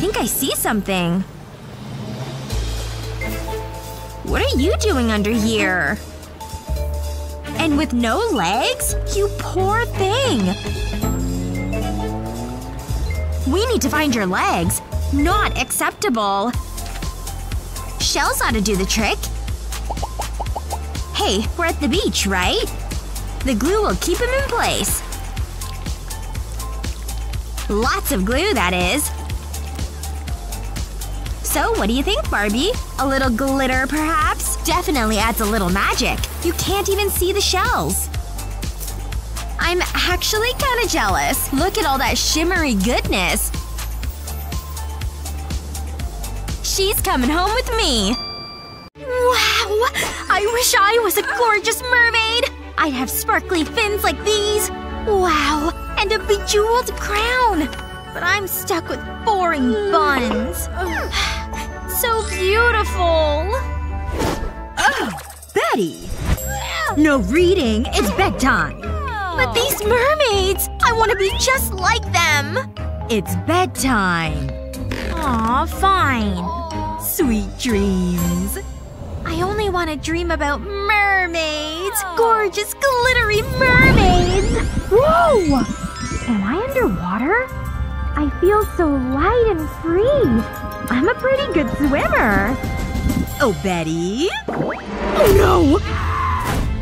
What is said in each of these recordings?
think I see something. What are you doing under here? And with no legs? You poor thing! We need to find your legs. Not acceptable. Shells ought to do the trick. Hey, we're at the beach, right? The glue will keep him in place. Lots of glue, that is. So, what do you think, Barbie? A little glitter, perhaps? Definitely adds a little magic. You can't even see the shells. I'm actually kinda jealous. Look at all that shimmery goodness. She's coming home with me. Wow! I wish I was a gorgeous mermaid! I'd have sparkly fins like these. Wow! And a bejeweled crown! But I'm stuck with boring buns. Oh. So beautiful! Oh, Betty! No reading, it's bedtime. But these mermaids! I want to be just like them! It's bedtime. Aw, fine. Sweet dreams. I only want to dream about mermaids! Gorgeous, glittery mermaids! Whoa! Am I underwater? I feel so light and free. I'm a pretty good swimmer. Oh, Betty? Oh no!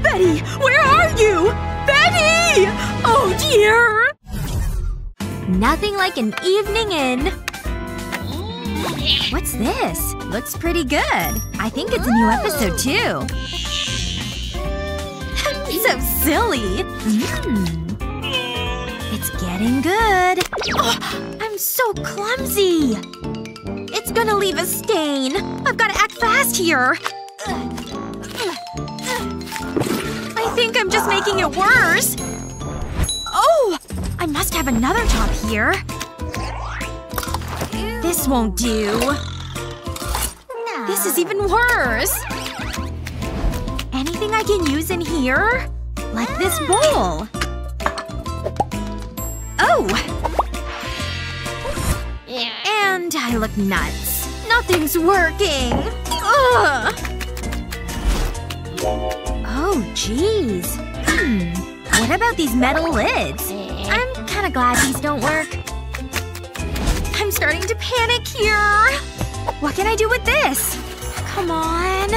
Betty! Where are you? Betty! Oh dear! Nothing like an evening in. What's this? Looks pretty good. I think it's a new episode, too. so silly. Mm. It's getting good. Oh, I'm so clumsy. It's gonna leave a stain. I've gotta act fast here. I think I'm just making it worse. Oh! I must have another top here. This won't do. This is even worse. Anything I can use in here? Like this bowl. Oh! And I look nuts. Nothing's working. Ugh! Oh, jeez. Hmm. What about these metal lids? I'm kinda glad these don't work. I'm starting to panic here. What can I do with this? Come on.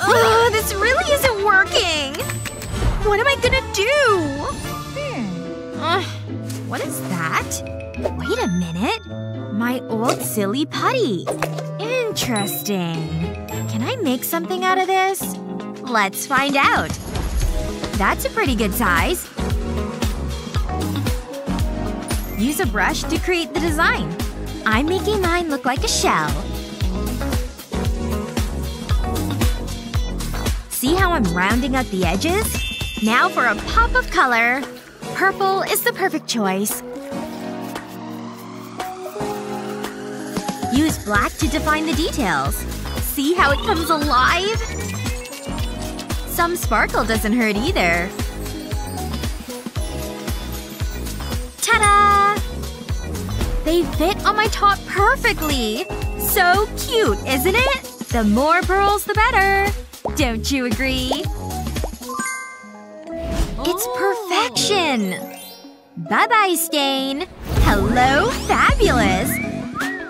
Ugh, this really isn't working. What am I gonna do? Ugh, what is that? Wait a minute. My old silly putty. Interesting. Can I make something out of this? Let's find out. That's a pretty good size. Use a brush to create the design. I'm making mine look like a shell. See how I'm rounding out the edges? Now for a pop of color. Purple is the perfect choice. Black to define the details. See how it comes alive? Some sparkle doesn't hurt either. Ta-da! They fit on my top perfectly! So cute, isn't it? The more pearls, the better. Don't you agree? It's oh. perfection! Bye-bye, stain. Hello, fabulous!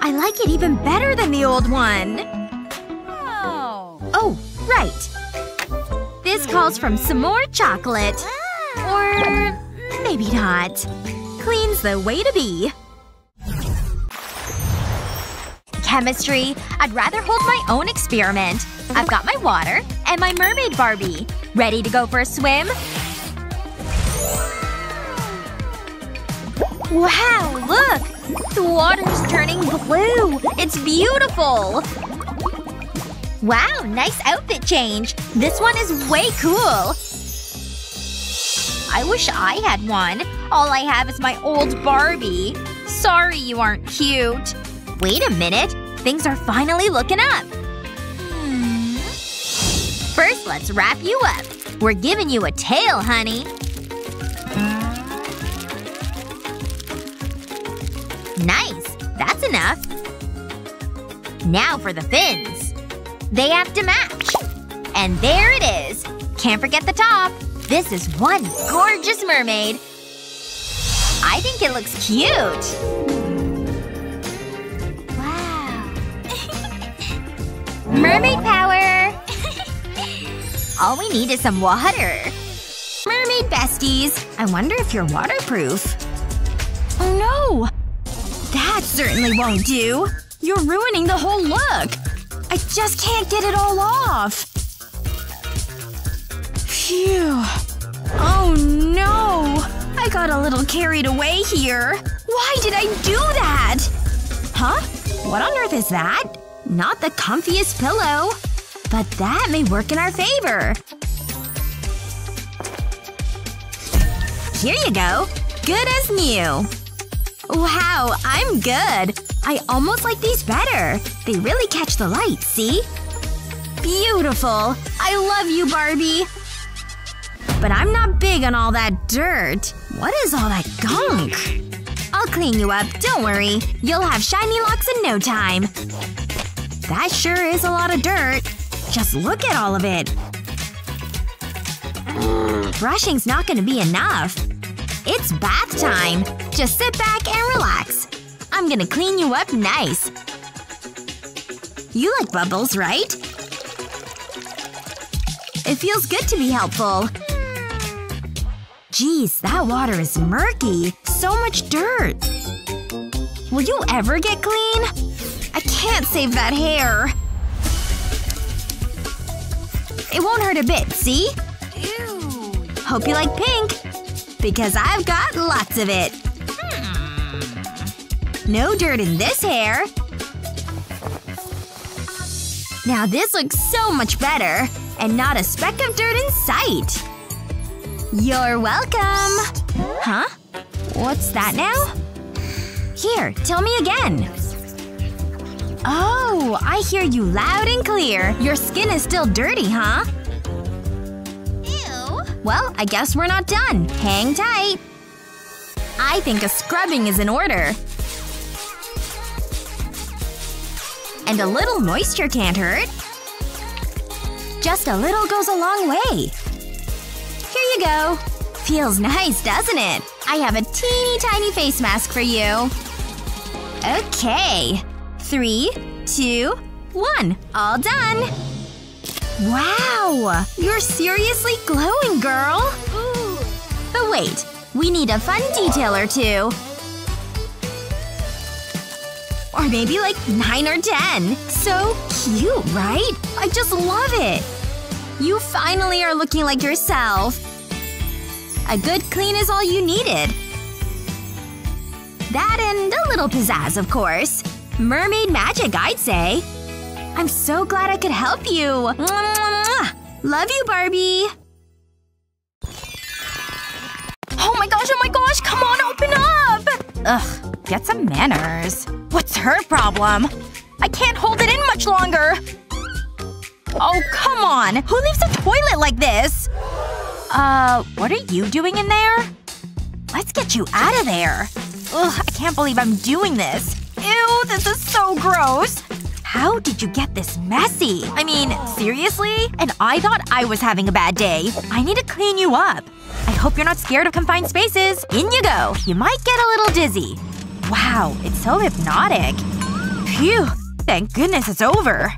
I like it even better than the old one. Oh, oh right. This calls from some more chocolate. Ah. Or maybe not. Clean's the way to be. Chemistry. I'd rather hold my own experiment. I've got my water and my mermaid Barbie. Ready to go for a swim? Wow, look! The water's turning blue! It's beautiful! Wow, nice outfit change! This one is way cool! I wish I had one. All I have is my old Barbie. Sorry you aren't cute. Wait a minute. Things are finally looking up. Hmm. First, let's wrap you up. We're giving you a tail, honey. Nice. That's enough. Now for the fins. They have to match. And there it is. Can't forget the top. This is one gorgeous mermaid. I think it looks cute. Wow. Mermaid power! All we need is some water. Mermaid besties. I wonder if you're waterproof. Oh no! That certainly won't do. You're ruining the whole look. I just can't get it all off. Phew. Oh no! I got a little carried away here. Why did I do that? Huh? What on earth is that? Not the comfiest pillow. But that may work in our favor. Here you go. Good as new. Wow, I'm good. I almost like these better. They really catch the light, see? Beautiful. I love you, Barbie. But I'm not big on all that dirt. What is all that gunk? I'll clean you up, don't worry. You'll have shiny locks in no time. That sure is a lot of dirt. Just look at all of it. Brushing's not gonna be enough. It's bath time. Just sit back and relax. I'm gonna clean you up nice. You like bubbles, right? It feels good to be helpful. Geez, that water is murky. So much dirt. Will you ever get clean? I can't save that hair. It won't hurt a bit, see? Ew. Hope you like pink. Because I've got lots of it. No dirt in this hair. Now this looks so much better. And not a speck of dirt in sight. You're welcome! Huh? What's that now? Here, tell me again. Oh, I hear you loud and clear. Your skin is still dirty, huh? Well, I guess we're not done. Hang tight. I think a scrubbing is in order. And a little moisture can't hurt. Just a little goes a long way. Here you go. Feels nice, doesn't it? I have a teeny tiny face mask for you. Okay. Three, two, one. All done. Wow! You're seriously glowing, girl! Ooh. But wait. We need a fun detail or two. Or maybe like nine or ten. So cute, right? I just love it! You finally are looking like yourself. A good clean is all you needed. That and a little pizzazz, of course. Mermaid magic, I'd say. I'm so glad I could help you. Love you, Barbie. Oh my gosh, oh my gosh, come on, open up! Ugh, get some manners. What's her problem? I can't hold it in much longer. Oh, come on! Who leaves a toilet like this? Uh, what are you doing in there? Let's get you out of there. Ugh, I can't believe I'm doing this. Ew, this is so gross. How did you get this messy? I mean, seriously? And I thought I was having a bad day. I need to clean you up. I hope you're not scared of confined spaces. In you go. You might get a little dizzy. Wow, it's so hypnotic. Phew. Thank goodness it's over.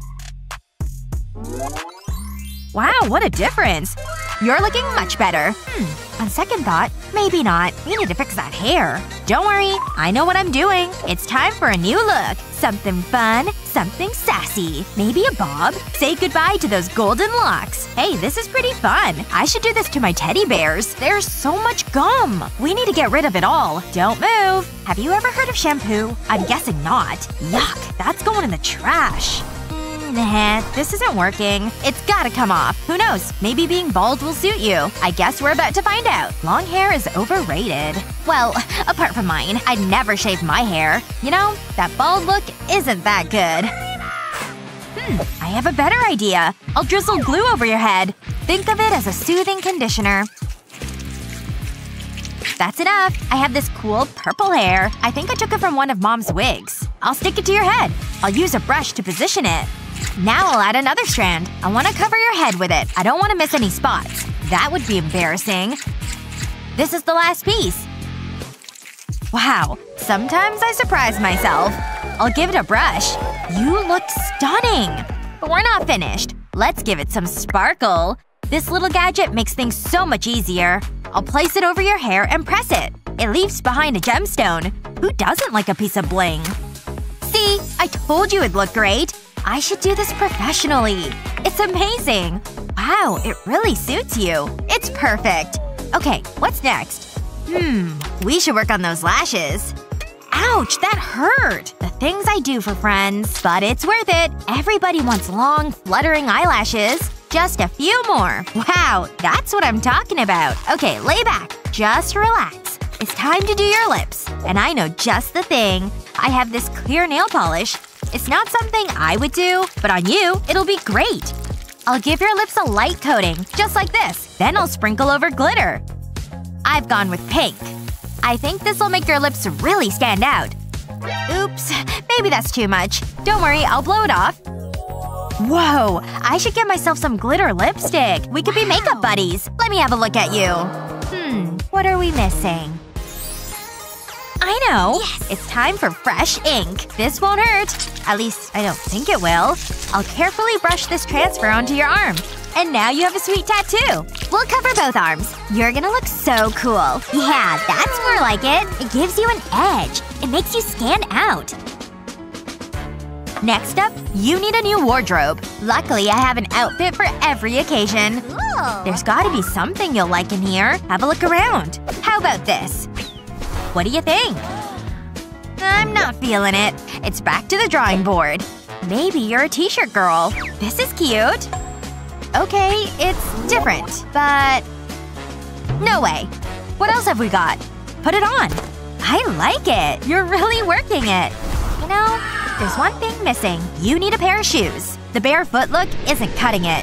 Wow, what a difference. You're looking much better. Hmm. On second thought, maybe not. We need to fix that hair. Don't worry. I know what I'm doing. It's time for a new look. Something fun. Something sassy. Maybe a bob. Say goodbye to those golden locks. Hey, this is pretty fun. I should do this to my teddy bears. There's so much gum. We need to get rid of it all. Don't move. Have you ever heard of shampoo? I'm guessing not. Yuck. That's going in the trash. Nah, this isn't working. It's gotta come off. Who knows? Maybe being bald will suit you. I guess we're about to find out. Long hair is overrated. Well, apart from mine, I'd never shave my hair. You know, that bald look isn't that good. Hmm, I have a better idea. I'll drizzle glue over your head. Think of it as a soothing conditioner. That's enough. I have this cool purple hair. I think I took it from one of mom's wigs. I'll stick it to your head. I'll use a brush to position it. Now I'll add another strand. I want to cover your head with it. I don't want to miss any spots. That would be embarrassing. This is the last piece. Wow. Sometimes I surprise myself. I'll give it a brush. You look stunning! But we're not finished. Let's give it some sparkle. This little gadget makes things so much easier. I'll place it over your hair and press it. It leaves behind a gemstone. Who doesn't like a piece of bling? See? I told you it'd look great. I should do this professionally. It's amazing. Wow, it really suits you. It's perfect. Okay, what's next? Hmm, we should work on those lashes. Ouch, that hurt! The things I do for friends. But it's worth it. Everybody wants long, fluttering eyelashes. Just a few more. Wow, that's what I'm talking about. Okay, lay back. Just relax. It's time to do your lips. And I know just the thing. I have this clear nail polish. It's not something I would do, but on you, it'll be great. I'll give your lips a light coating, just like this. Then I'll sprinkle over glitter. I've gone with pink. I think this'll make your lips really stand out. Oops. Maybe that's too much. Don't worry, I'll blow it off. Whoa. I should get myself some glitter lipstick. We could be makeup buddies. Let me have a look at you. Hmm. What are we missing? I know. Yes. It's time for fresh ink. This won't hurt. At least, I don't think it will. I'll carefully brush this transfer onto your arm. And now you have a sweet tattoo. We'll cover both arms. You're gonna look so cool. Yeah, that's more like it. It gives you an edge. It makes you stand out. Next up, you need a new wardrobe. Luckily, I have an outfit for every occasion. Cool. There's gotta be something you'll like in here. Have a look around. How about this? What do you think? I'm not feeling it. It's back to the drawing board. Maybe you're a t-shirt girl. This is cute. Okay, it's different, but… No way. What else have we got? Put it on. I like it. You're really working it. You know, there's one thing missing. You need a pair of shoes. The barefoot look isn't cutting it.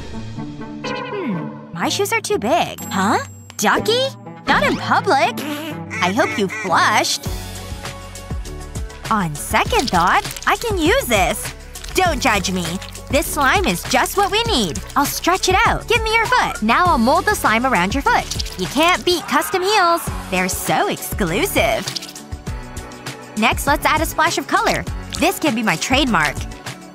Hmm. My shoes are too big. Huh? Ducky? Not in public. I hope you flushed. On second thought, I can use this. Don't judge me. This slime is just what we need. I'll stretch it out. Give me your foot. Now I'll mold the slime around your foot. You can't beat custom heels. They're so exclusive. Next, let's add a splash of color. This can be my trademark.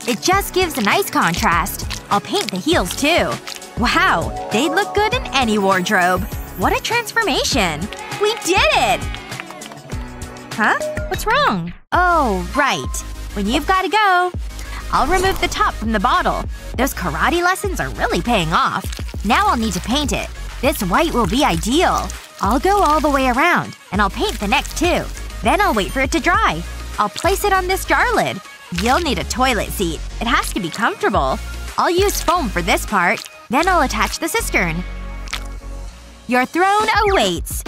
It just gives a nice contrast. I'll paint the heels too. Wow, they'd look good in any wardrobe. What a transformation! We did it! Huh? What's wrong? Oh, right. When you've gotta go. I'll remove the top from the bottle. Those karate lessons are really paying off. Now I'll need to paint it. This white will be ideal. I'll go all the way around. And I'll paint the neck too. Then I'll wait for it to dry. I'll place it on this jar lid. You'll need a toilet seat. It has to be comfortable. I'll use foam for this part. Then I'll attach the cistern. Your throne awaits.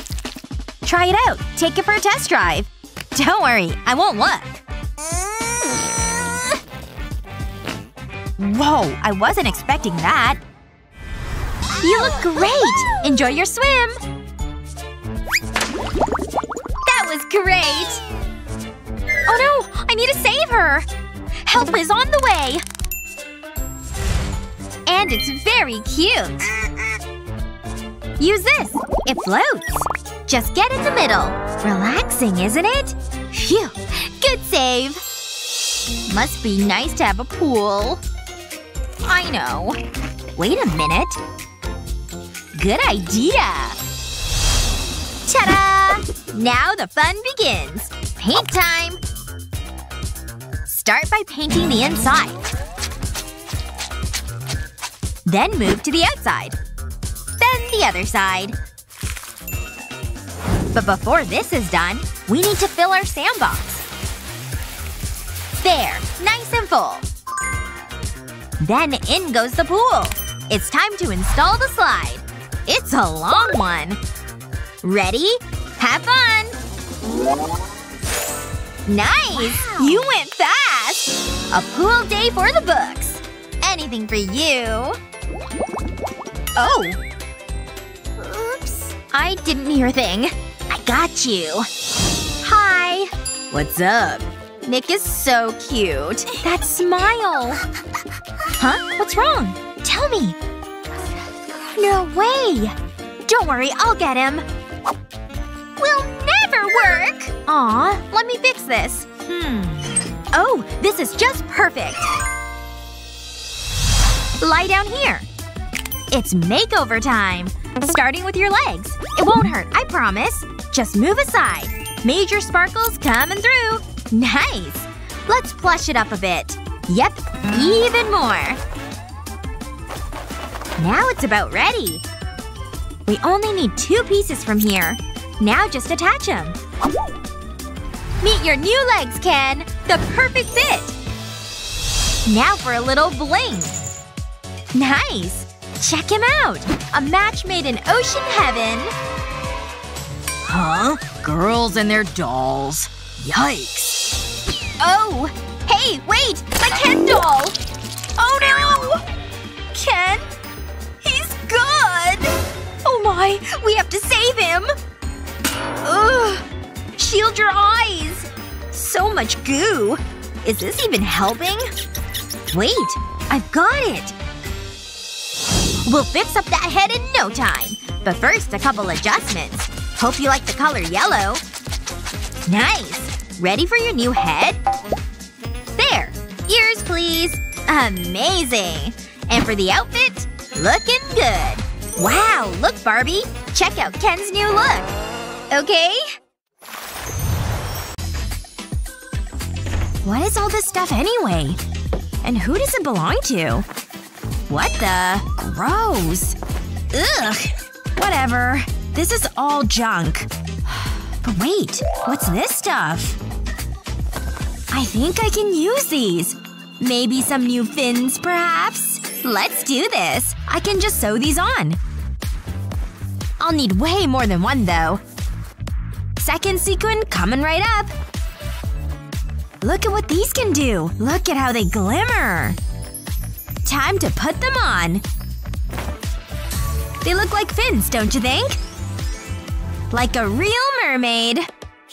Try it out. Take it for a test drive. Don't worry, I won't look. Whoa, I wasn't expecting that. You look great! Enjoy your swim! That was great! Oh no! I need to save her! Help is on the way! And it's very cute! Use this! It floats! Just get in the middle. Relaxing, isn't it? Phew! Good save! Must be nice to have a pool. I know. Wait a minute. Good idea! Ta-da! Now the fun begins. Paint time! Start by painting the inside. Then move to the outside. Then the other side. But before this is done, we need to fill our sandbox. There! Nice and full. Then in goes the pool. It's time to install the slide. It's a long one. Ready? Have fun! Nice! Wow. You went fast! A pool day for the books. Anything for you. Oh. Oops. I didn't hear a thing. Got you. Hi. What's up? Nick is so cute. That smile. Huh? What's wrong? Tell me. No way. Don't worry, I'll get him. Will never work! Aw, let me fix this. Hmm. Oh, this is just perfect. Lie down here. It's makeover time. Starting with your legs. It won't hurt, I promise. Just move aside. Major sparkles coming through. Nice. Let's plush it up a bit. Yep, even more. Now it's about ready. We only need two pieces from here. Now just attach them. Meet your new legs, Ken! The perfect fit! Now for a little bling. Nice! Check him out! A match made in ocean heaven. Huh? Girls and their dolls. Yikes. Oh! Hey, wait! My Ken doll! Oh no! Ken? He's good! Oh my! We have to save him! Ugh! Shield your eyes! So much goo! Is this even helping? Wait! I've got it! We'll fix up that head in no time. But first, a couple adjustments. Hope you like the color yellow. Nice! Ready for your new head? There! Ears, please! Amazing! And for the outfit? Looking good! Wow, look Barbie! Check out Ken's new look! Okay? What is all this stuff anyway? And who does it belong to? What the? Gross. Ugh. Whatever. This is all junk. But wait. What's this stuff? I think I can use these. Maybe some new fins, perhaps? Let's do this. I can just sew these on. I'll need way more than one, though. Second sequin coming right up. Look at what these can do. Look at how they glimmer. Time to put them on. They look like fins, don't you think? Like a real mermaid.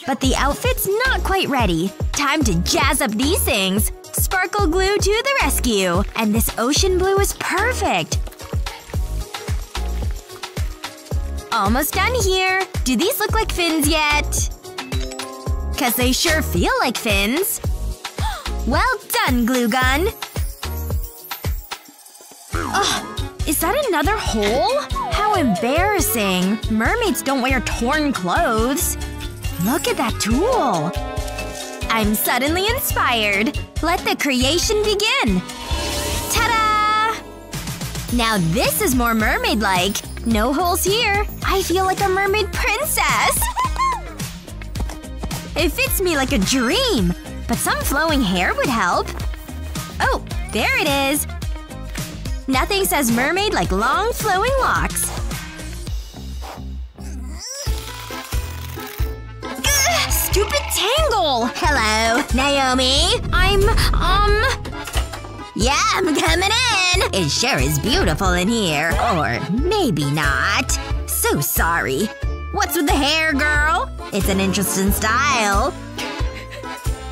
But the outfit's not quite ready. Time to jazz up these things. Sparkle glue to the rescue. And this ocean blue is perfect. Almost done here. Do these look like fins yet? Cause they sure feel like fins. Well done, glue gun. Ugh, is that another hole? Embarrassing. Mermaids don't wear torn clothes. Look at that tool. I'm suddenly inspired. Let the creation begin. Ta-da! Now this is more mermaid-like. No holes here. I feel like a mermaid princess. It fits me like a dream. But some flowing hair would help. Oh, there it is. Nothing says mermaid like long flowing locks. Stupid tangle! Hello, Naomi. I'm, um… Yeah, I'm coming in! It sure is beautiful in here. Or maybe not. So sorry. What's with the hair, girl? It's an interesting style.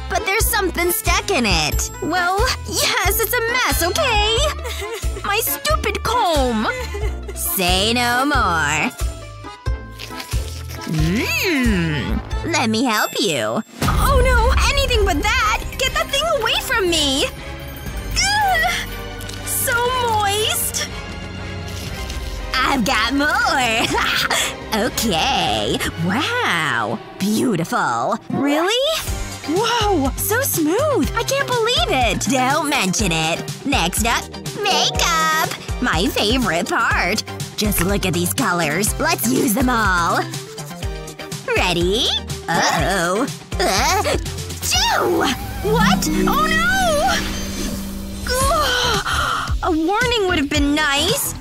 But there's something stuck in it. Well, yes, it's a mess, okay? My stupid comb! Say no more. Mmm. Let me help you. Oh no! Anything but that! Get that thing away from me! Ugh, so moist! I've got more! okay. Wow. Beautiful. Really? Whoa! So smooth! I can't believe it! Don't mention it. Next up, makeup! My favorite part. Just look at these colors. Let's use them all. Ready? Uh-oh. Uh, Chew! What? Oh no! A warning would have been nice.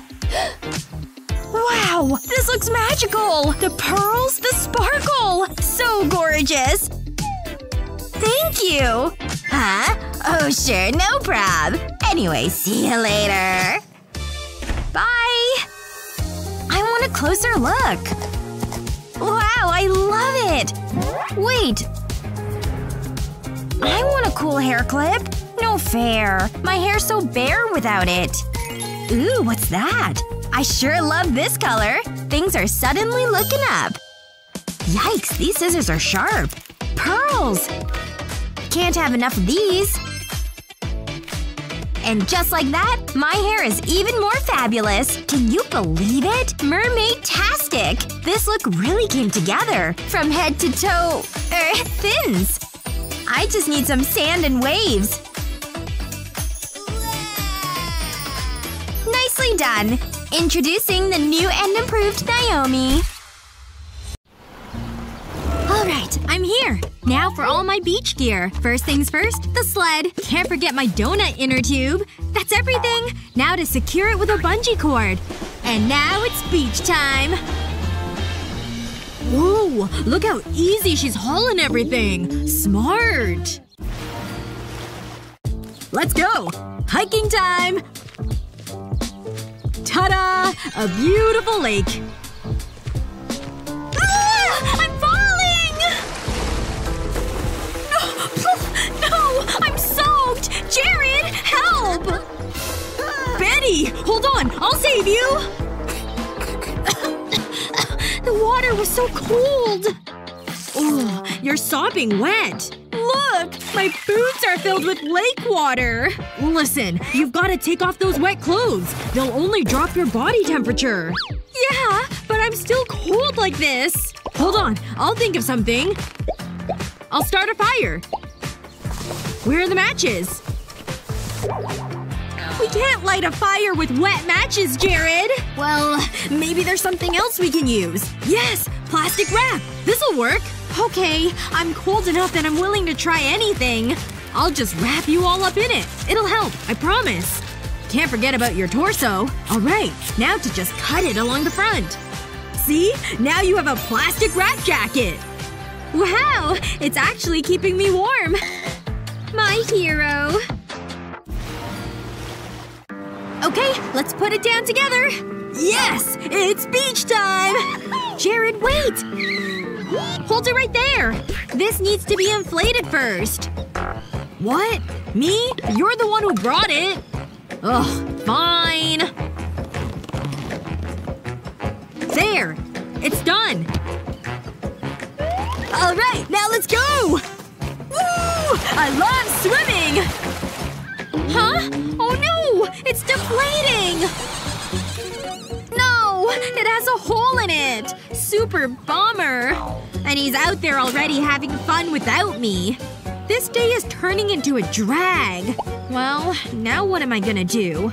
Wow! This looks magical! The pearls, the sparkle! So gorgeous! Thank you! Huh? Oh sure, no prob. Anyway, see you later. Bye! I want a closer look. Wow, I love it! Wait. I want a cool hair clip. No fair. My hair's so bare without it. Ooh, what's that? I sure love this color. Things are suddenly looking up. Yikes, these scissors are sharp. Pearls! Can't have enough of these. And just like that, my hair is even more fabulous. Can you believe it? Mermaid-tastic! This look really came together. From head to toe… er, fins. I just need some sand and waves. Nicely done! Introducing the new and improved Naomi. Alright, I'm here. Now for all my beach gear. First things first, the sled. Can't forget my donut inner tube. That's everything! Now to secure it with a bungee cord. And now it's beach time! Whoa! Look how easy she's hauling everything! Smart! Let's go! Hiking time! Ta-da! A beautiful lake. Jared! Help! Betty! Hold on! I'll save you! the water was so cold! Oh, you're sopping wet. Look! My boots are filled with lake water! Listen, you've gotta take off those wet clothes. They'll only drop your body temperature. Yeah, but I'm still cold like this. Hold on. I'll think of something. I'll start a fire. Where are the matches? We can't light a fire with wet matches, Jared! Well, maybe there's something else we can use. Yes! Plastic wrap! This'll work! Okay, I'm cold enough that I'm willing to try anything. I'll just wrap you all up in it. It'll help, I promise. Can't forget about your torso. Alright, now to just cut it along the front. See? Now you have a plastic wrap jacket! Wow! It's actually keeping me warm. My hero. Okay, let's put it down together. Yes! It's beach time! Jared, wait! Hold it right there! This needs to be inflated first. What? Me? You're the one who brought it. Ugh, fine. There! It's done! Alright, now let's go! Woo! I love swimming! Huh? Oh no! It's deflating! No! It has a hole in it! Super bummer. And he's out there already having fun without me. This day is turning into a drag. Well, now what am I gonna do?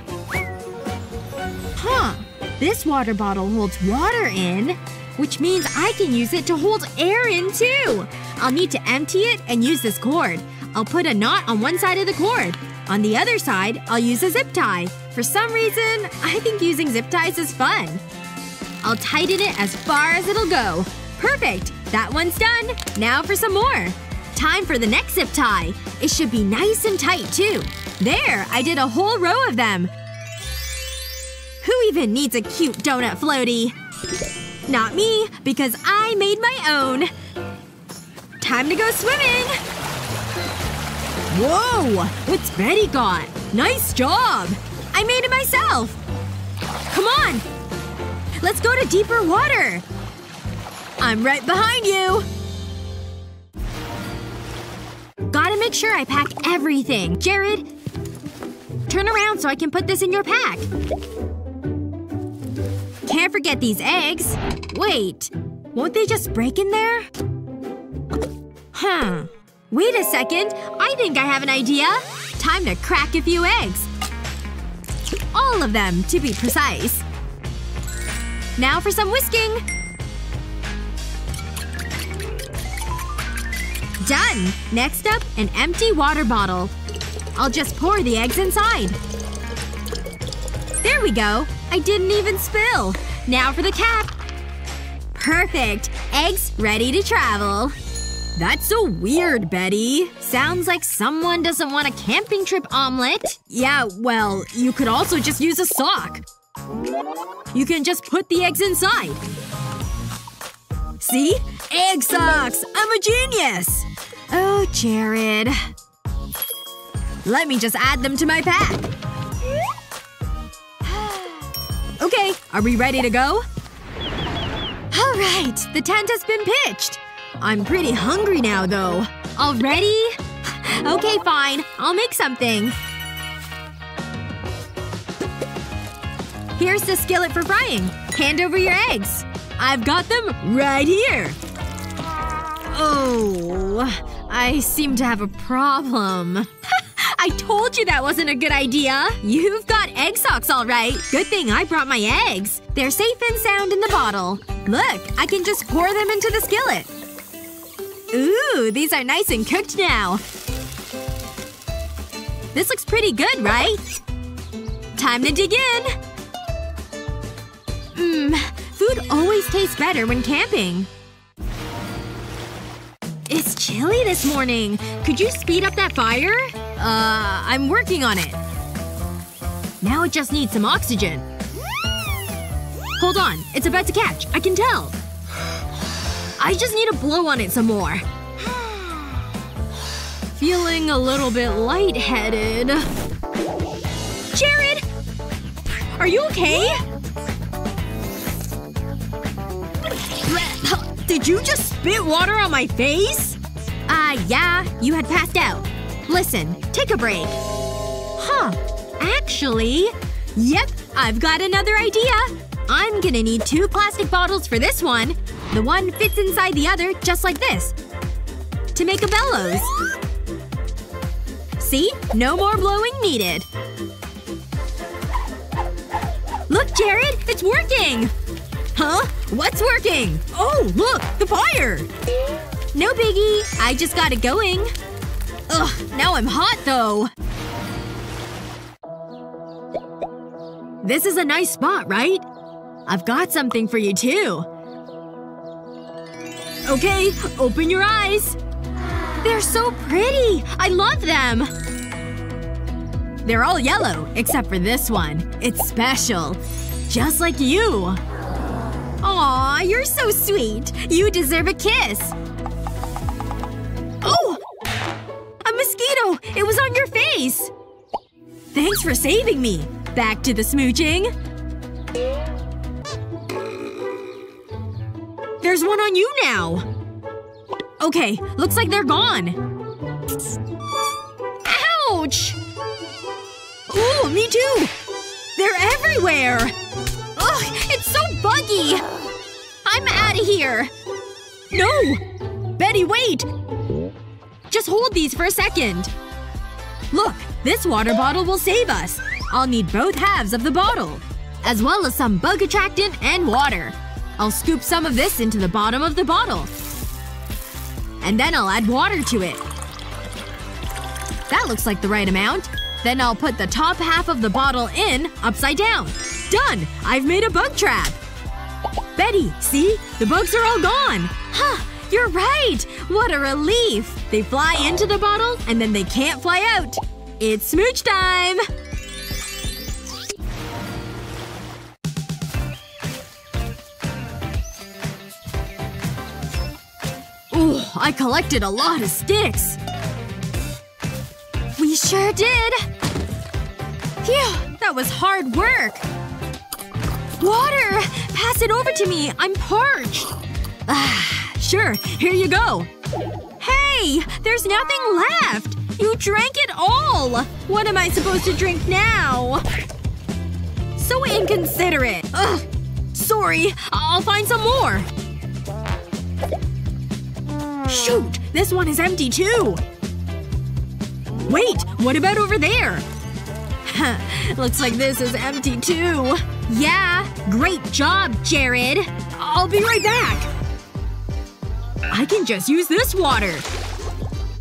Huh. This water bottle holds water in. Which means I can use it to hold air in, too! I'll need to empty it and use this cord. I'll put a knot on one side of the cord. On the other side, I'll use a zip tie. For some reason, I think using zip ties is fun. I'll tighten it as far as it'll go. Perfect! That one's done. Now for some more. Time for the next zip tie. It should be nice and tight, too. There! I did a whole row of them. Who even needs a cute donut floaty? Not me, because I made my own. Time to go swimming! Whoa! What's Betty got? Nice job! I made it myself! Come on! Let's go to deeper water! I'm right behind you! Gotta make sure I pack everything. Jared! Turn around so I can put this in your pack. Can't forget these eggs. Wait. Won't they just break in there? Huh. Wait a second. I think I have an idea. Time to crack a few eggs. All of them, to be precise. Now for some whisking. Done! Next up, an empty water bottle. I'll just pour the eggs inside. There we go. I didn't even spill. Now for the cap. Perfect. Eggs ready to travel. That's so weird, Betty. Sounds like someone doesn't want a camping trip omelet. Yeah, well, you could also just use a sock. You can just put the eggs inside. See? Egg socks! I'm a genius! Oh, Jared. Let me just add them to my pack. Okay, are we ready to go? Alright, the tent has been pitched. I'm pretty hungry now, though. Already? Okay, fine. I'll make something. Here's the skillet for frying. Hand over your eggs. I've got them right here. Oh. I seem to have a problem. I told you that wasn't a good idea! You've got egg socks alright. Good thing I brought my eggs. They're safe and sound in the bottle. Look, I can just pour them into the skillet. Ooh, these are nice and cooked now. This looks pretty good, right? Time to dig in! Mmm, food always tastes better when camping. It's chilly this morning. Could you speed up that fire? Uh, I'm working on it. Now it just needs some oxygen. Hold on. It's about to catch. I can tell. I just need to blow on it some more. Feeling a little bit lightheaded. Jared! Are you okay? Did you just spit water on my face? Uh, yeah. You had passed out. Listen, take a break. Huh. Actually… Yep, I've got another idea! I'm gonna need two plastic bottles for this one. The one fits inside the other, just like this. To make a bellows. See? No more blowing needed. Look, Jared! It's working! Huh? What's working? Oh, look! The fire! No biggie. I just got it going. Ugh, now I'm hot though. This is a nice spot, right? I've got something for you too. Okay, open your eyes. They're so pretty! I love them! They're all yellow, except for this one. It's special. Just like you. Aw, you're so sweet. You deserve a kiss. Oh! A mosquito! It was on your face! Thanks for saving me. Back to the smooching. There's one on you now. Okay, looks like they're gone. Ouch! Ooh, me too! They're everywhere! Ugh, it's so buggy! I'm out of here! No! Betty, wait! Just hold these for a second. Look, this water bottle will save us. I'll need both halves of the bottle. As well as some bug attractant and water. I'll scoop some of this into the bottom of the bottle. And then I'll add water to it. That looks like the right amount. Then I'll put the top half of the bottle in, upside down. Done! I've made a bug trap! Betty, see? The bugs are all gone! Huh! You're right! What a relief! They fly into the bottle, and then they can't fly out. It's smooch time! I collected a lot of sticks. We sure did! Phew, that was hard work. Water! Pass it over to me. I'm parched. Ah, sure. Here you go. Hey! There's nothing left! You drank it all! What am I supposed to drink now? So inconsiderate. Ugh. Sorry. I'll find some more. Shoot! This one is empty too! Wait! What about over there? Looks like this is empty too. Yeah. Great job, Jared. I'll be right back. I can just use this water.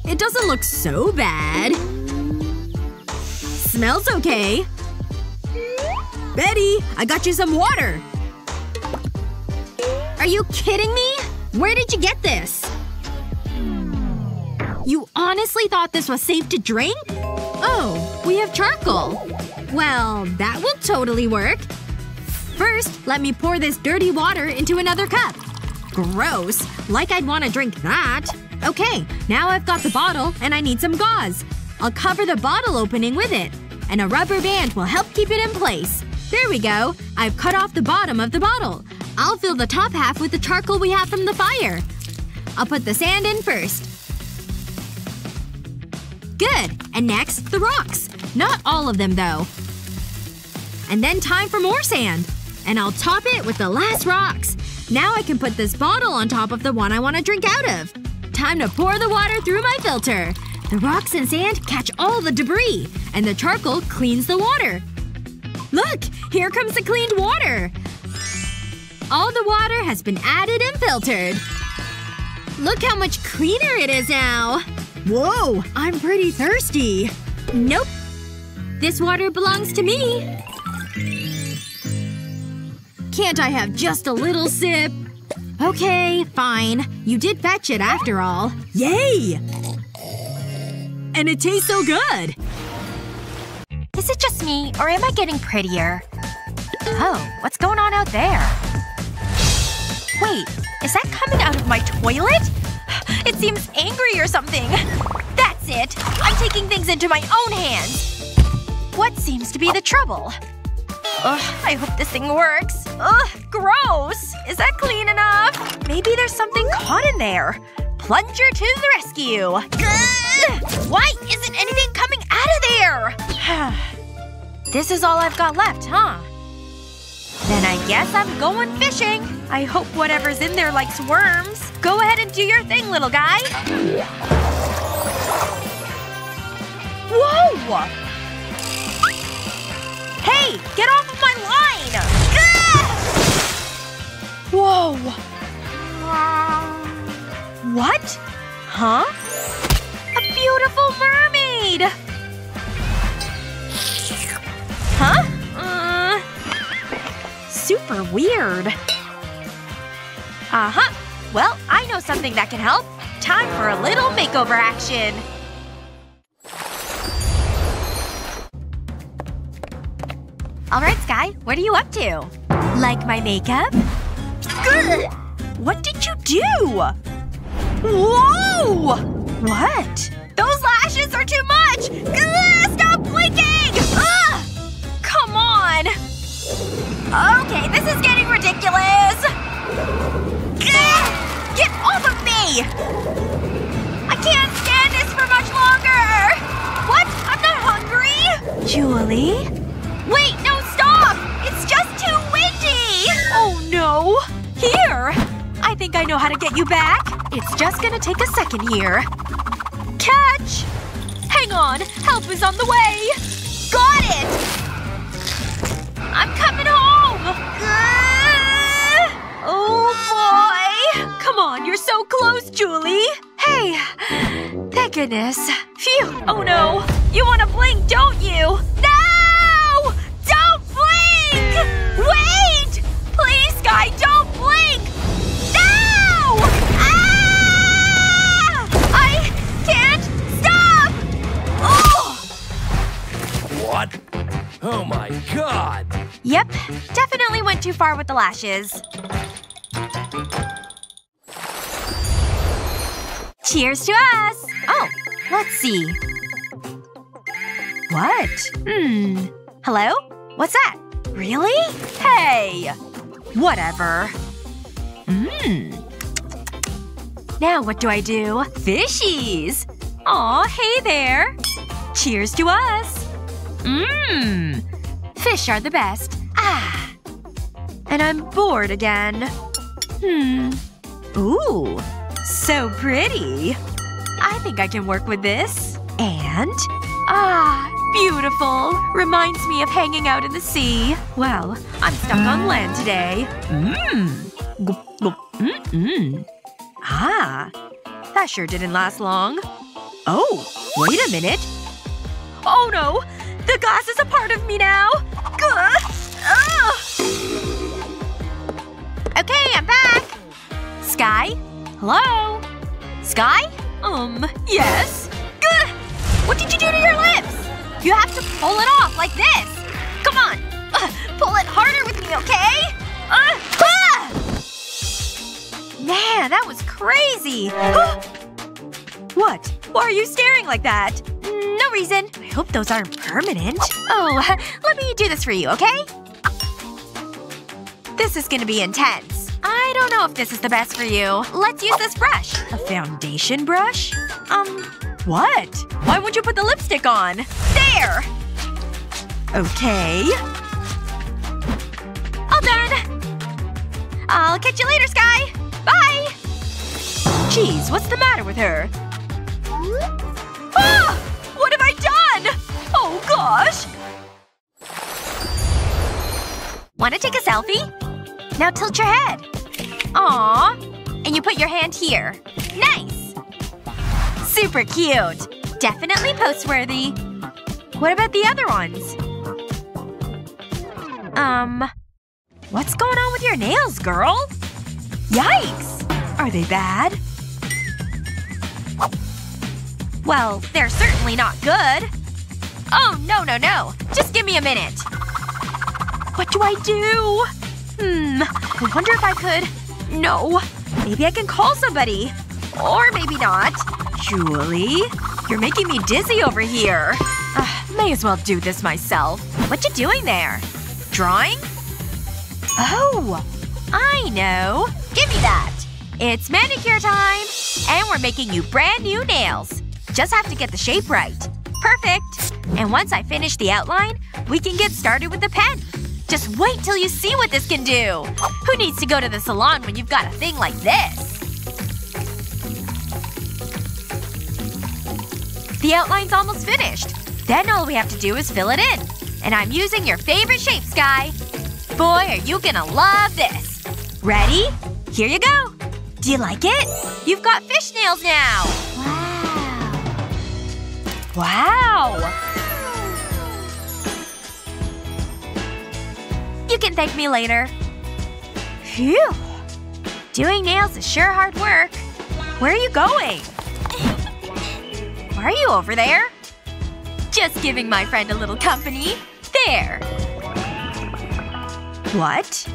It doesn't look so bad. Smells okay. Betty! I got you some water! Are you kidding me? Where did you get this? You honestly thought this was safe to drink? Oh, we have charcoal. Well, that will totally work. First, let me pour this dirty water into another cup. Gross. Like I'd want to drink that. Okay, now I've got the bottle, and I need some gauze. I'll cover the bottle opening with it. And a rubber band will help keep it in place. There we go. I've cut off the bottom of the bottle. I'll fill the top half with the charcoal we have from the fire. I'll put the sand in first. Good. And next, the rocks. Not all of them, though. And then time for more sand. And I'll top it with the last rocks. Now I can put this bottle on top of the one I want to drink out of. Time to pour the water through my filter. The rocks and sand catch all the debris. And the charcoal cleans the water. Look! Here comes the cleaned water! All the water has been added and filtered. Look how much cleaner it is now! Whoa! I'm pretty thirsty. Nope. This water belongs to me. Can't I have just a little sip? Okay, fine. You did fetch it after all. Yay! And it tastes so good! Is it just me, or am I getting prettier? Oh, what's going on out there? Wait, is that coming out of my toilet? It seems angry or something. That's it! I'm taking things into my own hands! What seems to be the trouble? Ugh, I hope this thing works. Ugh, gross! Is that clean enough? Maybe there's something caught in there. Plunger to the rescue. Why isn't anything coming out of there? this is all I've got left, huh? Then I guess I'm going fishing. I hope whatever's in there likes worms. Go ahead and do your thing, little guy. Whoa! Hey! Get off of my line! Whoa. What? Huh? A beautiful mermaid! Huh? Uh, super weird. Uh-huh. Well, I know something that can help. Time for a little makeover action. Alright, Sky. What are you up to? Like my makeup? Gah! What did you do? Whoa! What? Those lashes are too much! Stop blinking! Ugh! Come on! Okay, this is getting ridiculous! Get off of me! I can't stand this for much longer! What? I'm not hungry? Julie? Wait, no, stop! It's just too windy! Oh no. Here! I think I know how to get you back. It's just gonna take a second here. Catch! Hang on. Help is on the way. Got it! I'm coming home! Oh boy! Come on, you're so close, Julie! Hey. Thank goodness. Phew. Oh no. You wanna blink, don't you? No! Don't blink! Wait! Please, Sky, don't blink! No! Ah! I can't stop! Oh! What? Oh my god! Yep. Definitely went too far with the lashes. Cheers to us! Oh, let's see. What? Hmm. Hello? What's that? Really? Hey! Whatever. Mmm. Now what do I do? Fishies! Aw, hey there! Cheers to us! Mmm. Fish are the best. Ah. And I'm bored again. Hmm. Ooh. So pretty. I think I can work with this. And? Ah, beautiful. Reminds me of hanging out in the sea. Well, I'm stuck on land today. Mmm. Mm-mm. Ah. That sure didn't last long. Oh, wait a minute. Oh no! The glass is a part of me now! Gah! Ugh! Okay, I'm back! Sky? Hello? Sky? Um, yes? Gah! What did you do to your lips? You have to pull it off like this! Come on! Ugh, pull it harder with me, okay? Uh, ah! Man, that was crazy! what? Why are you staring like that? No reason. I hope those aren't permanent. Oh, let me do this for you, okay? This is gonna be intense. I don't know if this is the best for you. Let's use this brush. A foundation brush? Um, what? Why won't you put the lipstick on? There! Okay. All done! I'll catch you later, Sky! Bye! Jeez, what's the matter with her? Ah! What have I done? Oh gosh! Wanna take a selfie? Now tilt your head. Aw. And you put your hand here. Nice! Super cute. Definitely post-worthy. What about the other ones? Um… What's going on with your nails, girl? Yikes! Are they bad? Well, they're certainly not good. Oh, no, no, no. Just give me a minute. What do I do? Hmm. I wonder if I could… No. Maybe I can call somebody. Or maybe not. Julie? You're making me dizzy over here. Ugh, may as well do this myself. What you doing there? Drawing? Oh! I know. Give me that. It's manicure time. And we're making you brand new nails. Just have to get the shape right. Perfect. And once I finish the outline, we can get started with the pen. Just wait till you see what this can do. Who needs to go to the salon when you've got a thing like this? The outline's almost finished. Then all we have to do is fill it in. And I'm using your favorite shape, Sky. Boy, are you gonna love this. Ready? Here you go. Do you like it? You've got fish nails now. Wow. Wow! You can thank me later. Phew. Doing nails is sure hard work. Where are you going? Why are you over there? Just giving my friend a little company. There. What?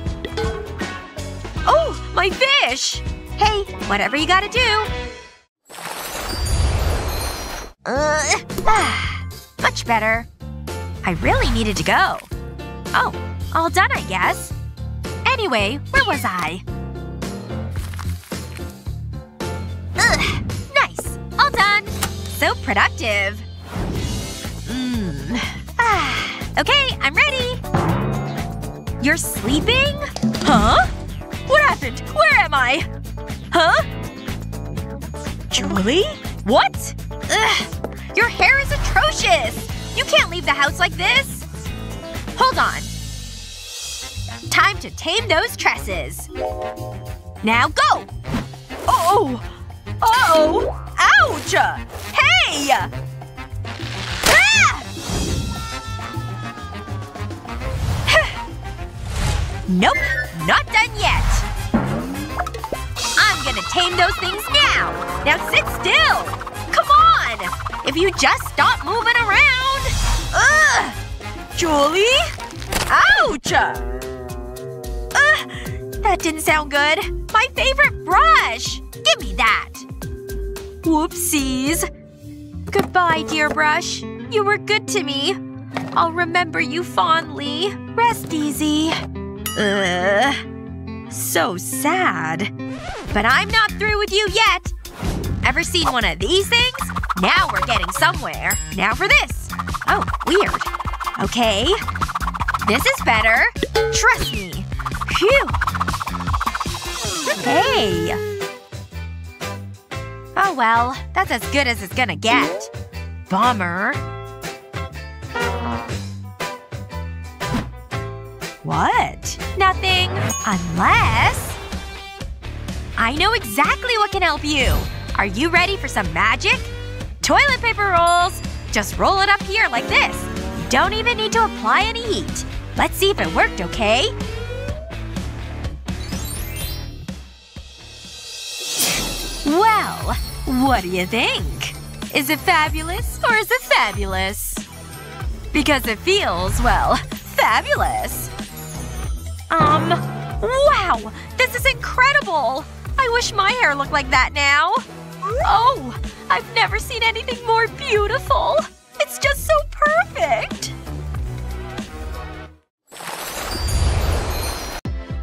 Oh! My fish! Hey, whatever you gotta do. Uh, ah, much better. I really needed to go. Oh, all done I guess. Anyway, where was I? Ugh, nice. All done. So productive. Mmm. Ah, okay, I'm ready. You're sleeping? Huh? What happened? Where am I? Huh? Julie? What? Ugh, your hair is atrocious! You can't leave the house like this! Hold on. Time to tame those tresses. Now go! Oh! Oh! Ouch! Hey! Ah! nope, not done yet. I'm gonna tame those things now. Now sit still. Come on! If you just stop moving around. Ugh! Julie? Ouch! That didn't sound good. My favorite brush! Give me that. Whoopsies. Goodbye, dear brush. You were good to me. I'll remember you fondly. Rest easy. Ugh. So sad. But I'm not through with you yet. Ever seen one of these things? Now we're getting somewhere. Now for this. Oh, weird. Okay. This is better. Trust me. Phew. Hey. Oh well. That's as good as it's gonna get. Bummer. What? Nothing. Unless… I know exactly what can help you. Are you ready for some magic? Toilet paper rolls! Just roll it up here like this. You don't even need to apply any heat. Let's see if it worked, okay? Well, what do you think? Is it fabulous or is it fabulous? Because it feels, well, fabulous. Um, wow! This is incredible! I wish my hair looked like that now. Oh, I've never seen anything more beautiful. It's just so perfect.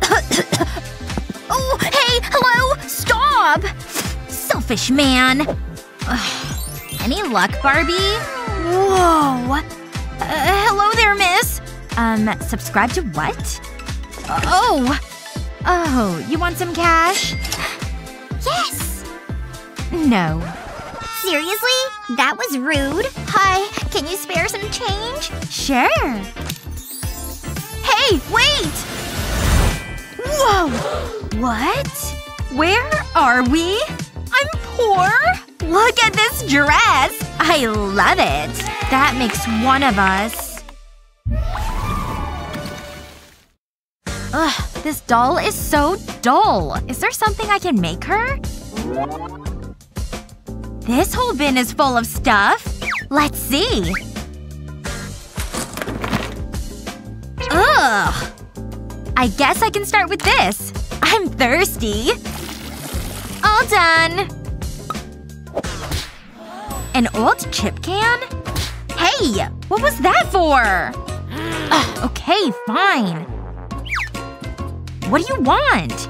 oh, hey, hello! Stop! Selfish man. Ugh. Any luck, Barbie? Whoa. Uh, hello there, miss. Um, subscribe to what? Oh. Oh, you want some cash? Yes! No. Seriously? That was rude. Hi, can you spare some change? Sure. Hey, wait! Whoa! What? Where are we? I'm? Look at this dress! I love it. That makes one of us. Ugh, this doll is so dull. Is there something I can make her? This whole bin is full of stuff. Let's see. Ugh. I guess I can start with this. I'm thirsty. All done. An old chip can? Hey! What was that for? Ugh, okay, fine. What do you want?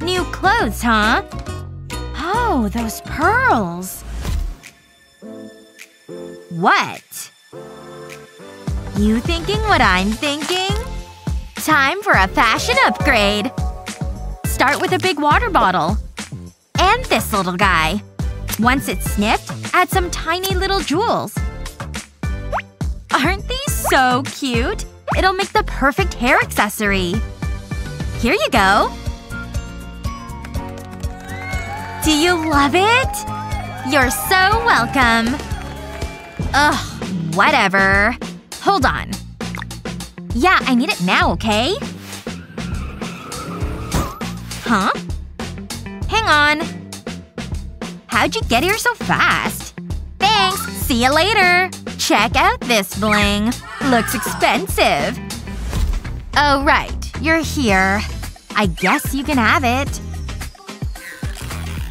New clothes, huh? Oh, those pearls. What? You thinking what I'm thinking? Time for a fashion upgrade. Start with a big water bottle. And this little guy. Once it's sniffed, add some tiny little jewels. Aren't these so cute? It'll make the perfect hair accessory. Here you go. Do you love it? You're so welcome. Ugh, whatever. Hold on. Yeah, I need it now, okay? Huh? Hang on. How'd you get here so fast? Thanks. See you later. Check out this bling. Looks expensive. Oh right. You're here. I guess you can have it.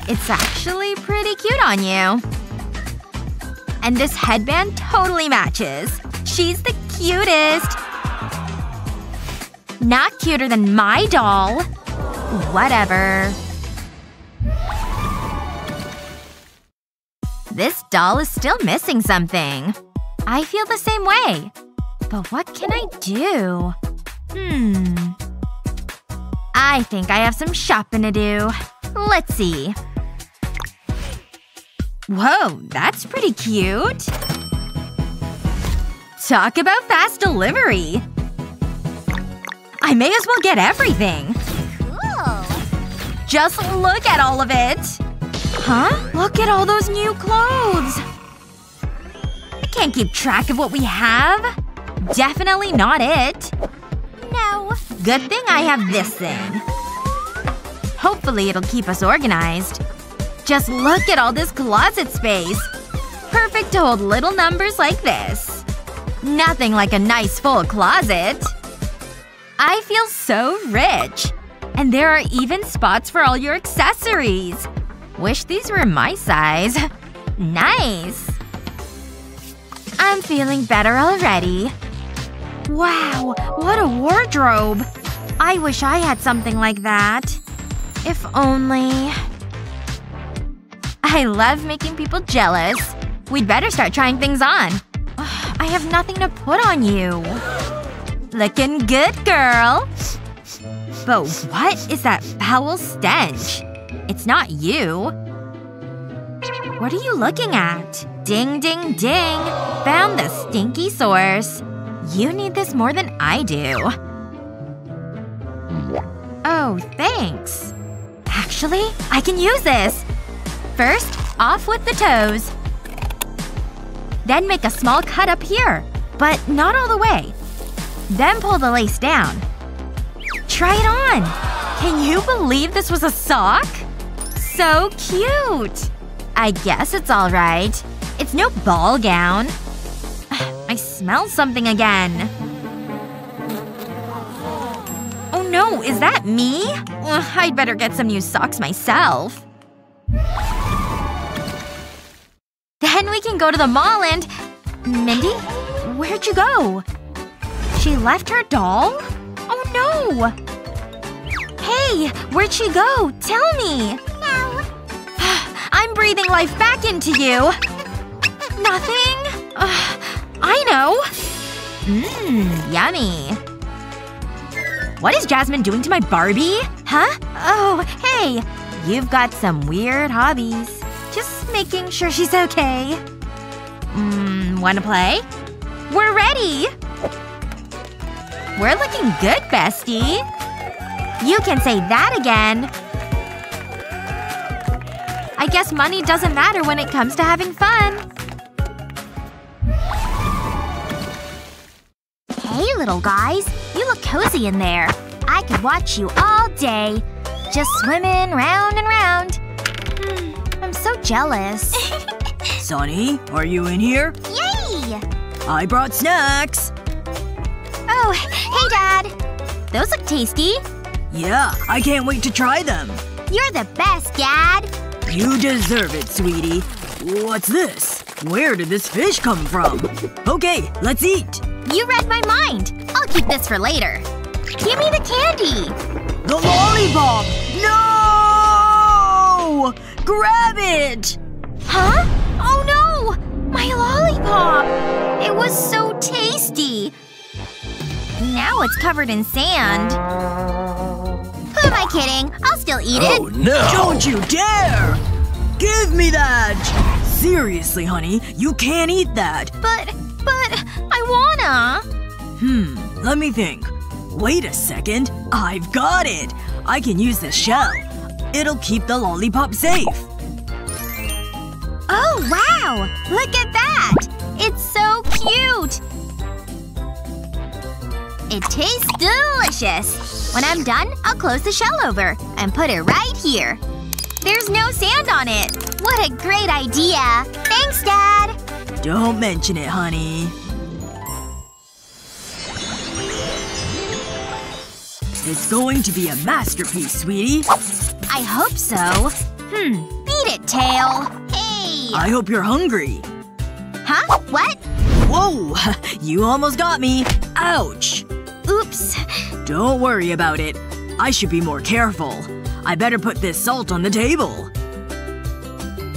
It's actually pretty cute on you. And this headband totally matches. She's the cutest. Not cuter than my doll. Whatever. This doll is still missing something. I feel the same way. But what can I do? Hmm. I think I have some shopping to do. Let's see. Whoa, that's pretty cute. Talk about fast delivery. I may as well get everything. Cool. Just look at all of it. Huh? Look at all those new clothes. I can't keep track of what we have. Definitely not it. No. Good thing I have this thing. Hopefully it'll keep us organized. Just look at all this closet space. Perfect to hold little numbers like this. Nothing like a nice full closet. I feel so rich. And there are even spots for all your accessories. Wish these were my size. nice. I'm feeling better already. Wow, what a wardrobe. I wish I had something like that. If only… I love making people jealous. We'd better start trying things on. Ugh, I have nothing to put on you. Looking good, girl. But what is that foul stench? It's not you. What are you looking at? Ding ding ding. Found the stinky source. You need this more than I do. Oh, thanks. Actually, I can use this. First, off with the toes. Then make a small cut up here. But not all the way. Then pull the lace down. Try it on! Can you believe this was a sock? So cute! I guess it's alright. It's no ball gown. I smell something again. Oh no, is that me? Ugh, I'd better get some new socks myself. Then we can go to the mall and… Mindy? Where'd you go? She left her doll? Oh no! Hey! Where'd she go? Tell me! I'm breathing life back into you! Nothing? I know! Mmm, yummy. What is Jasmine doing to my Barbie? Huh? Oh, hey. You've got some weird hobbies. Just making sure she's okay. Mmm, wanna play? We're ready! We're looking good, bestie. You can say that again. I guess money doesn't matter when it comes to having fun. Hey, little guys. You look cozy in there. I could watch you all day. Just swimming round and round. Hmm, I'm so jealous. Sonny, are you in here? Yay! I brought snacks. Oh, hey, Dad. Those look tasty. Yeah, I can't wait to try them. You're the best, Dad. You deserve it, sweetie. What's this? Where did this fish come from? Okay, let's eat. You read my mind. I'll keep this for later. Give me the candy. The lollipop! No! Grab it! Huh? Oh no! My lollipop! It was so tasty. Now it's covered in sand. Who am I kidding? I'll still eat Oh it. no! Don't you dare! Give me that! Seriously, honey, you can't eat that. But, but, I wanna. Hmm, let me think. Wait a second. I've got it! I can use this shell. It'll keep the lollipop safe. Oh wow! Look at that! It's so cute! It tastes delicious. When I'm done, I'll close the shell over and put it right here. There's no sand on it. What a great idea! Thanks, Dad! Don't mention it, honey. It's going to be a masterpiece, sweetie. I hope so. Hmm. Beat it, Tail. Hey! I hope you're hungry. Huh? What? Whoa! You almost got me. Ouch. Oops. Don't worry about it. I should be more careful. I better put this salt on the table.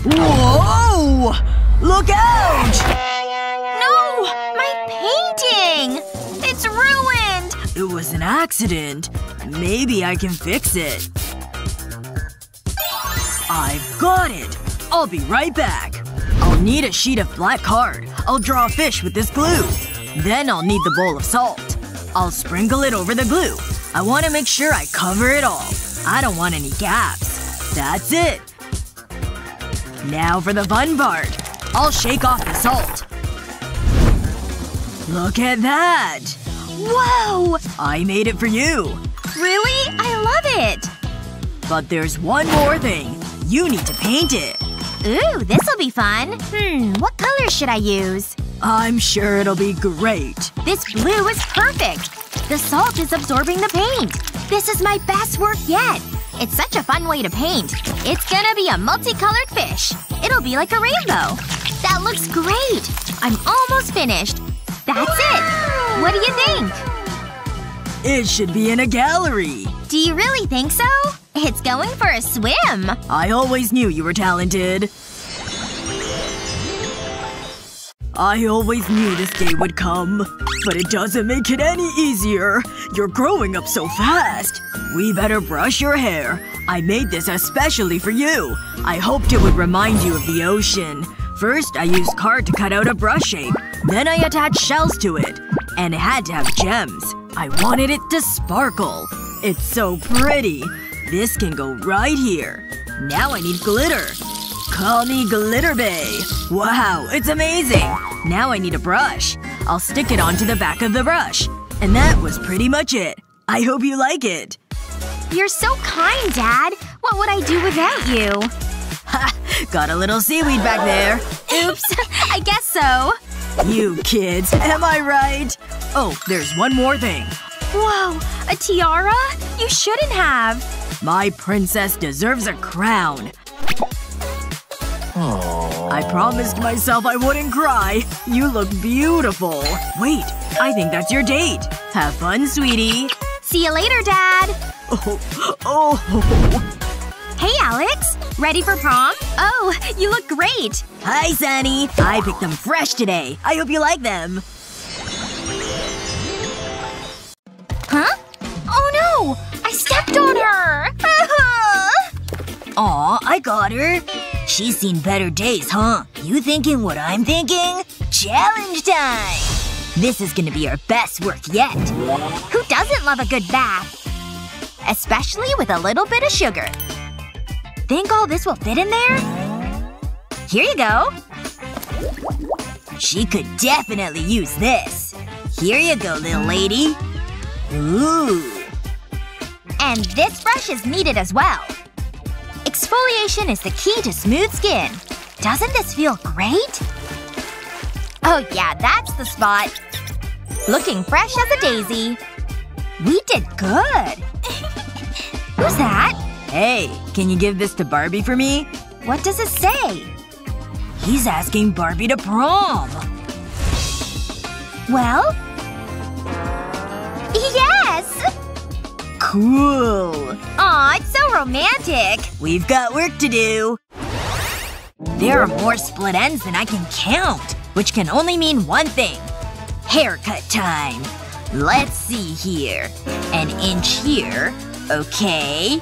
Whoa! Look out! No! My painting! It's ruined! It was an accident. Maybe I can fix it. I've got it! I'll be right back. I'll need a sheet of black card. I'll draw a fish with this glue. Then I'll need the bowl of salt. I'll sprinkle it over the glue. I want to make sure I cover it all. I don't want any gaps. That's it. Now for the fun part. I'll shake off the salt. Look at that! Whoa! I made it for you. Really? I love it! But there's one more thing. You need to paint it. Ooh, this'll be fun. Hmm, what color should I use? I'm sure it'll be great. This blue is perfect! The salt is absorbing the paint. This is my best work yet. It's such a fun way to paint. It's gonna be a multicolored fish. It'll be like a rainbow. That looks great! I'm almost finished. That's it! What do you think? It should be in a gallery. Do you really think so? It's going for a swim. I always knew you were talented. I always knew this day would come. But it doesn't make it any easier. You're growing up so fast. We better brush your hair. I made this especially for you. I hoped it would remind you of the ocean. First, I used card to cut out a brush shape. Then I attached shells to it. And it had to have gems. I wanted it to sparkle. It's so pretty. This can go right here. Now I need glitter. Call me Glitter Bay. Wow, it's amazing! Now I need a brush. I'll stick it onto the back of the brush. And that was pretty much it. I hope you like it. You're so kind, Dad. What would I do without you? Ha! Got a little seaweed back there. Oops. I guess so. You kids, am I right? Oh, there's one more thing. Whoa, a tiara? You shouldn't have. My princess deserves a crown. I promised myself I wouldn't cry. You look beautiful. Wait, I think that's your date. Have fun, sweetie. See you later, Dad. Oh. Oh. Hey, Alex. Ready for prom? Oh, you look great. Hi, Sunny. I picked them fresh today. I hope you like them. Huh? Oh no! I stepped on her! Aw, I got her. She's seen better days, huh? You thinking what I'm thinking? Challenge time! This is gonna be our best work yet. Who doesn't love a good bath? Especially with a little bit of sugar. Think all this will fit in there? Here you go. She could definitely use this. Here you go, little lady. Ooh. And this brush is needed as well. Exfoliation is the key to smooth skin. Doesn't this feel great? Oh yeah, that's the spot. Looking fresh as a daisy. We did good. Who's that? Hey, can you give this to Barbie for me? What does it say? He's asking Barbie to prom. Well? Yes! Cool. Aw, it's so romantic. We've got work to do. There are more split ends than I can count. Which can only mean one thing. Haircut time. Let's see here. An inch here. Okay.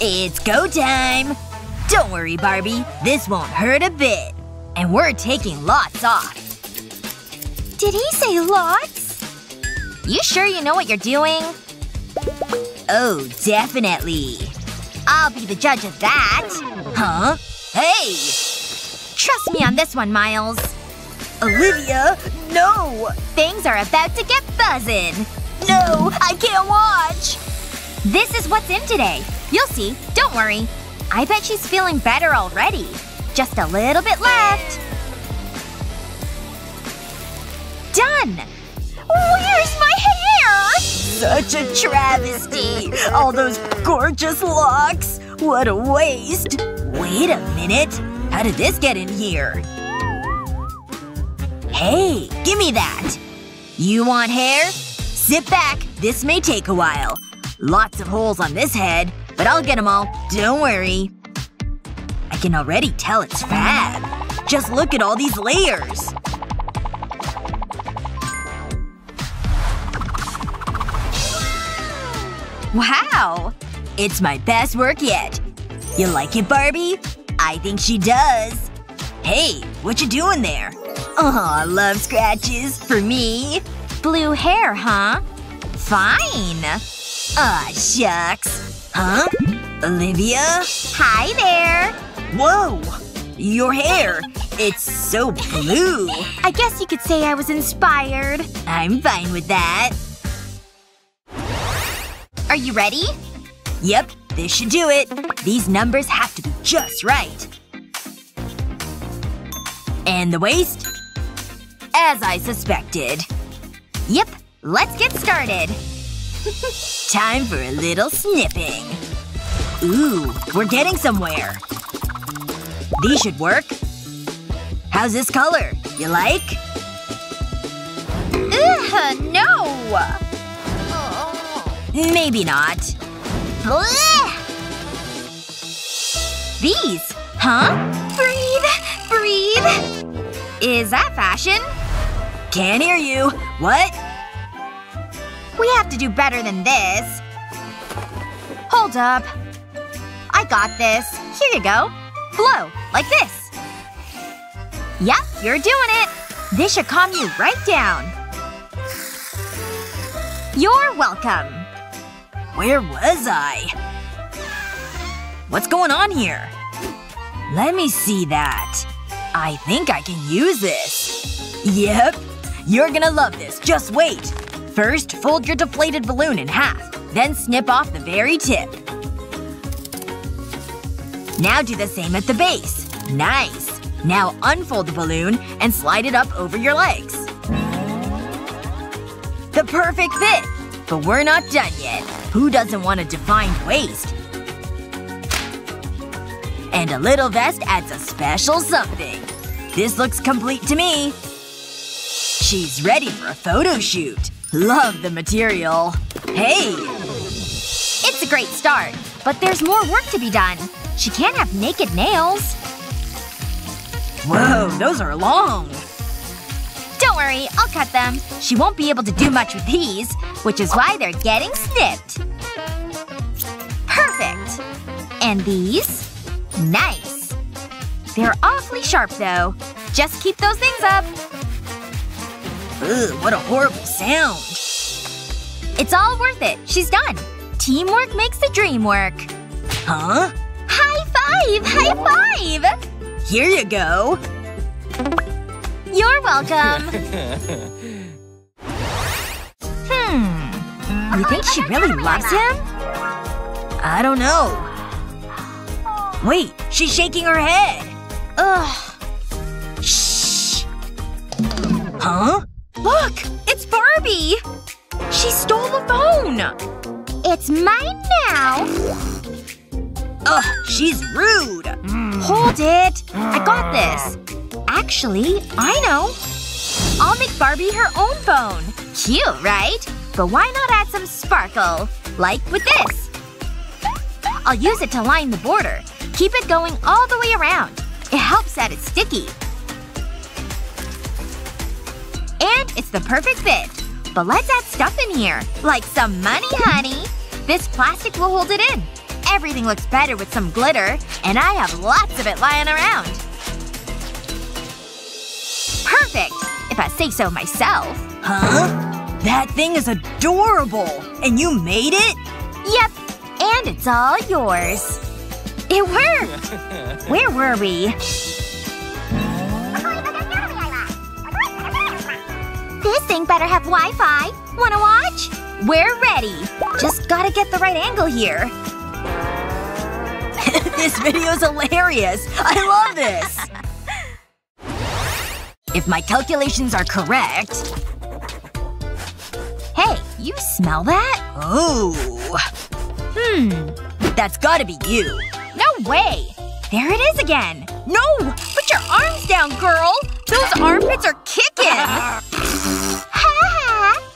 It's go time. Don't worry, Barbie. This won't hurt a bit. And we're taking lots off. Did he say lots? You sure you know what you're doing? Oh, definitely. I'll be the judge of that. Huh? Hey! Trust me on this one, Miles. Olivia! No! Things are about to get buzzing. No! I can't watch! This is what's in today. You'll see. Don't worry. I bet she's feeling better already. Just a little bit left. Done! Where's my hair? Such a travesty! All those gorgeous locks! What a waste! Wait a minute. How did this get in here? Hey, gimme that! You want hair? Sit back. This may take a while. Lots of holes on this head, but I'll get them all. Don't worry. I can already tell it's fab. Just look at all these layers. Wow. It's my best work yet. You like it, Barbie? I think she does. Hey, what you doing there? Aw, love scratches. For me. Blue hair, huh? Fine. Aw, shucks. Huh? Olivia? Hi there. Whoa! Your hair. It's so blue. I guess you could say I was inspired. I'm fine with that. Are you ready? Yep, this should do it. These numbers have to be just right. And the waist? As I suspected. Yep. Let's get started. Time for a little snipping. Ooh, we're getting somewhere. These should work. How's this color? You like? Ugh, no! Maybe not. Blech! These. Huh? Breathe. Breathe. Is that fashion? Can't hear you. What? We have to do better than this. Hold up. I got this. Here you go. Blow. Like this. Yep, you're doing it. This should calm you right down. You're welcome. Where was I? What's going on here? Let me see that. I think I can use this. Yep. You're gonna love this. Just wait. First, fold your deflated balloon in half. Then snip off the very tip. Now do the same at the base. Nice. Now unfold the balloon and slide it up over your legs. The perfect fit! But we're not done yet. Who doesn't want a defined waist? And a little vest adds a special something. This looks complete to me. She's ready for a photo shoot. Love the material. Hey! It's a great start. But there's more work to be done. She can't have naked nails. Whoa, those are long. Worry, I'll cut them. She won't be able to do much with these, which is why they're getting snipped. Perfect. And these? Nice. They're awfully sharp, though. Just keep those things up. Ugh, what a horrible sound. It's all worth it. She's done. Teamwork makes the dream work. Huh? High five! High five! Here you go. You're welcome. hmm. You think she really loves him? I don't know. Wait, she's shaking her head. Ugh. Shh. Huh? Look! It's Barbie! She stole the phone! It's mine now! Ugh, she's rude. Hold it! I got this. Actually, I know. I'll make Barbie her own phone. Cute, right? But why not add some sparkle? Like with this. I'll use it to line the border. Keep it going all the way around. It helps that it's sticky. And it's the perfect fit. But let's add stuff in here. Like some money, honey. This plastic will hold it in. Everything looks better with some glitter. And I have lots of it lying around. If I say so myself. Huh? That thing is adorable. And you made it? Yep. And it's all yours. It worked! Where were we? This thing better have Wi-Fi. Wanna watch? We're ready. Just gotta get the right angle here. this video's hilarious. I love this. If my calculations are correct… Hey, you smell that? Oh. Hmm. That's gotta be you. No way! There it is again! No! Put your arms down, girl! Those armpits are kicking!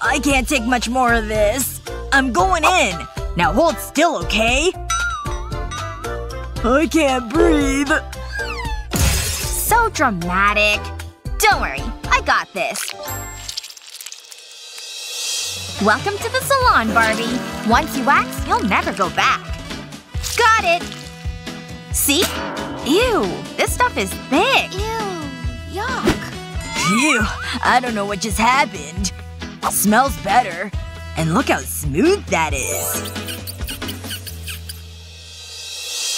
I can't take much more of this. I'm going in. Now hold still, okay? I can't breathe. So dramatic. Don't worry. I got this. Welcome to the salon, Barbie. Once you wax, you'll never go back. Got it! See? Ew. This stuff is thick. Ew. Yuck. Phew. I don't know what just happened. Smells better. And look how smooth that is.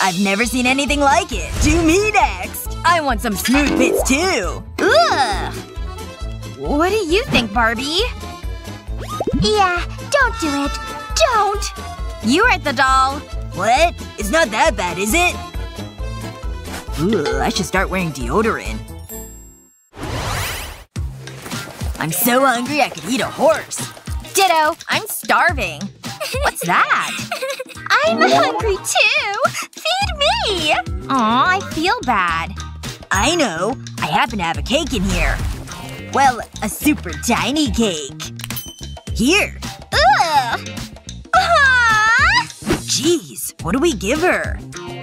I've never seen anything like it. Do me next. I want some smooth bits too. Ugh. What do you think, Barbie? Yeah, don't do it. Don't! You are the doll. What? It's not that bad, is it? Ugh, I should start wearing deodorant. I'm so hungry I could eat a horse. Ditto. I'm starving. What's that? I'm hungry too! Feed me! Aw, I feel bad. I know. I happen to have a cake in here. Well, a super tiny cake. Here. Ugh! Jeez, what do we give her?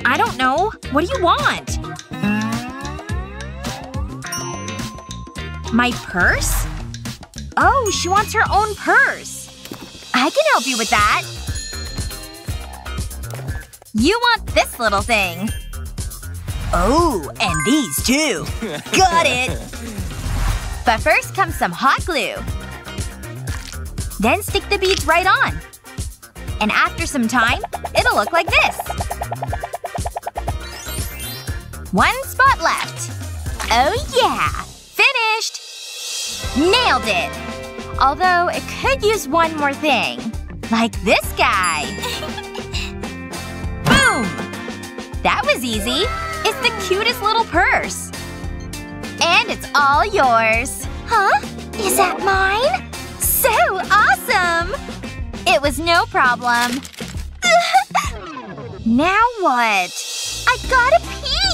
I don't know. What do you want? My purse? Oh, she wants her own purse. I can help you with that. You want this little thing. Oh, and these too. Got it! But first comes some hot glue. Then stick the beads right on. And after some time, it'll look like this. One spot left. Oh yeah! Finished! Nailed it! Although, it could use one more thing. Like this guy. Boom! That was easy. It's the cutest little purse. And it's all yours. Huh? Is that mine? So awesome! It was no problem. now what? I gotta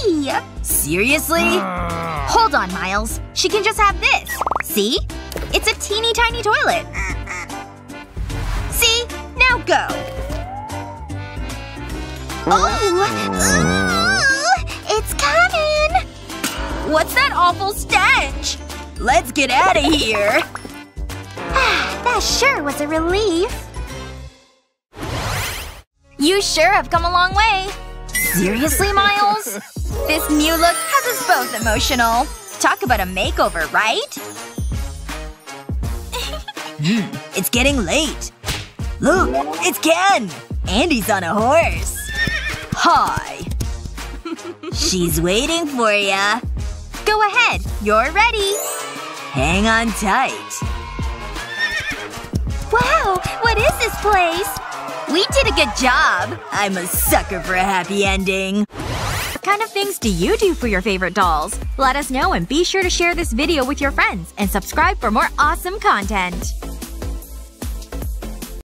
pee! Seriously? Ah. Hold on, Miles. She can just have this. See? It's a teeny tiny toilet. See? Now go. Ooh, it's coming! What's that awful stench? Let's get out of here. Ah, that sure was a relief. You sure have come a long way. Seriously, Miles? This new look has us both emotional. Talk about a makeover, right? It's getting late. Look, it's Ken! And he's on a horse. Hi. She's waiting for ya. Go ahead. You're ready. Hang on tight. Wow, what is this place? We did a good job. I'm a sucker for a happy ending. What kind of things do you do for your favorite dolls? Let us know and be sure to share this video with your friends and subscribe for more awesome content.